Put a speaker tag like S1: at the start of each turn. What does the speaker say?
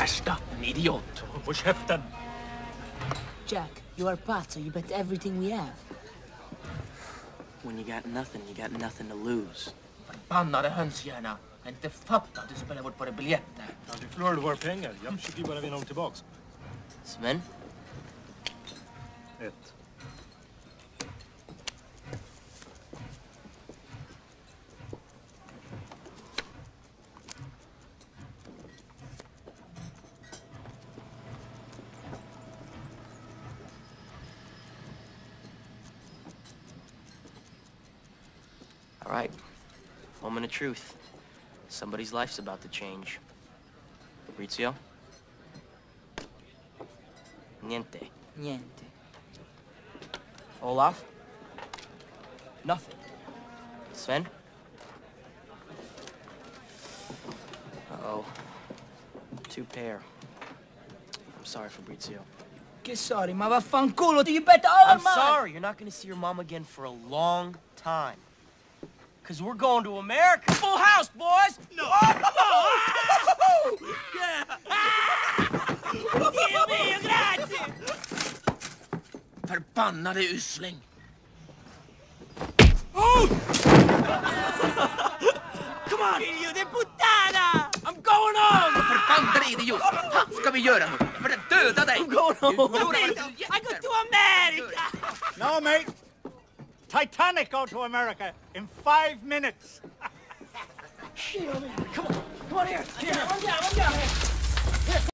S1: värsta. En idiot.
S2: På käften!
S3: Jack, you are Pazzo. You bet everything we have.
S4: When you got nothing, you got nothing to lose.
S1: Förbannade hönshjärna. Jag har inte fattat att du spelar bort våra biljetter.
S2: Ja, du förlorade våra pengar. Jag försöker bara vinna dem tillbaks.
S4: Sven?
S2: Ett.
S4: All right. Moment of truth. Somebody's life's about to change. Fabrizio? Niente.
S3: Niente.
S4: Olaf? Nothing. Sven? Uh-oh. Two pair. I'm sorry, Fabrizio.
S3: Che sorry, ma vaffanculo, do you bet all
S4: I'm
S3: of
S4: sorry. You're not gonna see your mom again for a long time. Cause we're going to America. Full house, boys! No! Dio mio, grazie!
S1: Förbannade usling.
S4: Come on! Figlio di puttana! I'm going home!
S1: Förbannade idiot. Vad ska vi göra nu? Jag får döda dig.
S4: I'm going home!
S1: Du förlorar våra
S4: I go to America!
S2: No, mate! Titanic go to America in five minutes!
S3: Oh, come on, come on here. Here, one down, one down here.